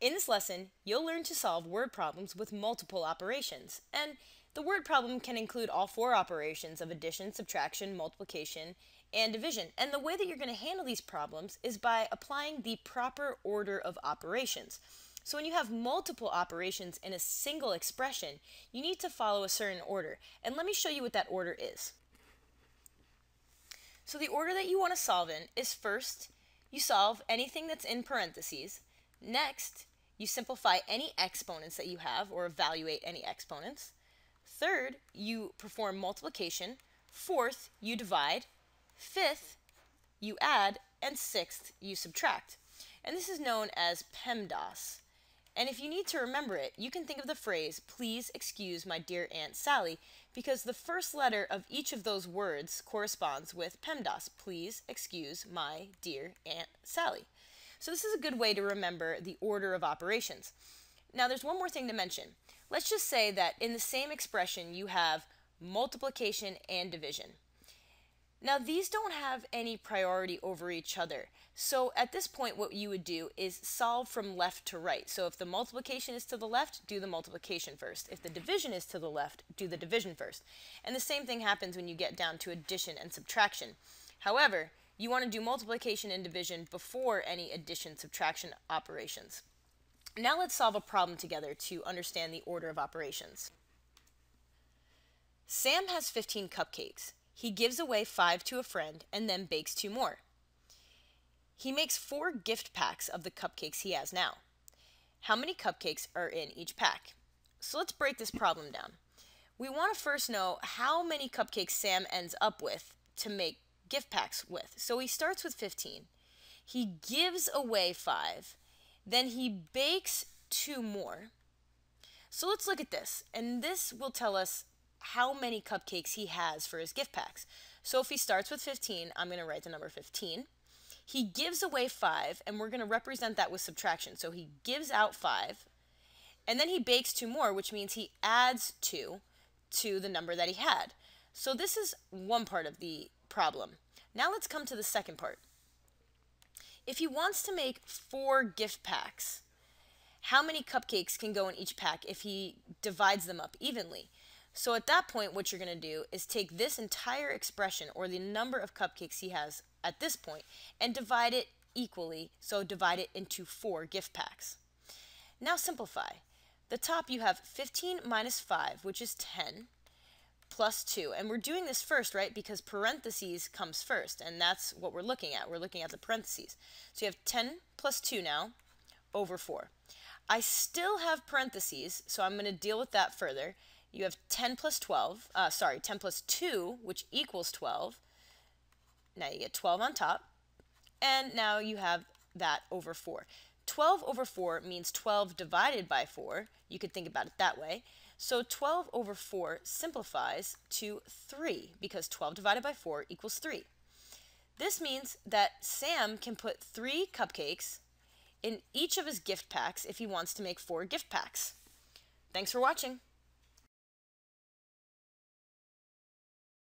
In this lesson, you'll learn to solve word problems with multiple operations, and the word problem can include all four operations of addition, subtraction, multiplication, and division. And the way that you're going to handle these problems is by applying the proper order of operations. So when you have multiple operations in a single expression, you need to follow a certain order. And let me show you what that order is. So the order that you want to solve in is first, you solve anything that's in parentheses, Next, you simplify any exponents that you have or evaluate any exponents. Third, you perform multiplication. Fourth, you divide. Fifth, you add. And sixth, you subtract. And this is known as PEMDAS. And if you need to remember it, you can think of the phrase, please excuse my dear Aunt Sally, because the first letter of each of those words corresponds with PEMDAS, please excuse my dear Aunt Sally. So this is a good way to remember the order of operations. Now there's one more thing to mention. Let's just say that in the same expression you have multiplication and division. Now these don't have any priority over each other. So at this point what you would do is solve from left to right. So if the multiplication is to the left, do the multiplication first. If the division is to the left, do the division first. And the same thing happens when you get down to addition and subtraction. However, you want to do multiplication and division before any addition subtraction operations. Now let's solve a problem together to understand the order of operations. Sam has 15 cupcakes. He gives away five to a friend and then bakes two more. He makes four gift packs of the cupcakes he has now. How many cupcakes are in each pack? So let's break this problem down. We want to first know how many cupcakes Sam ends up with to make gift packs with. So he starts with 15. He gives away five. Then he bakes two more. So let's look at this. And this will tell us how many cupcakes he has for his gift packs. So if he starts with 15, I'm going to write the number 15. He gives away 5, and we're going to represent that with subtraction. So he gives out 5, and then he bakes 2 more, which means he adds 2 to the number that he had. So this is one part of the problem. Now let's come to the second part. If he wants to make four gift packs, how many cupcakes can go in each pack if he divides them up evenly? So at that point, what you're going to do is take this entire expression, or the number of cupcakes he has at this point, and divide it equally, so divide it into four gift packs. Now simplify. The top you have 15 minus 5, which is 10, plus 2. And we're doing this first, right, because parentheses comes first, and that's what we're looking at. We're looking at the parentheses. So you have 10 plus 2 now over 4. I still have parentheses, so I'm going to deal with that further. You have 10 plus 12, uh, sorry, 10 plus 2, which equals 12. Now you get 12 on top, and now you have that over 4. 12 over 4 means 12 divided by 4. You could think about it that way. So 12 over 4 simplifies to 3 because 12 divided by 4 equals 3. This means that Sam can put three cupcakes in each of his gift packs if he wants to make four gift packs. Thanks for watching.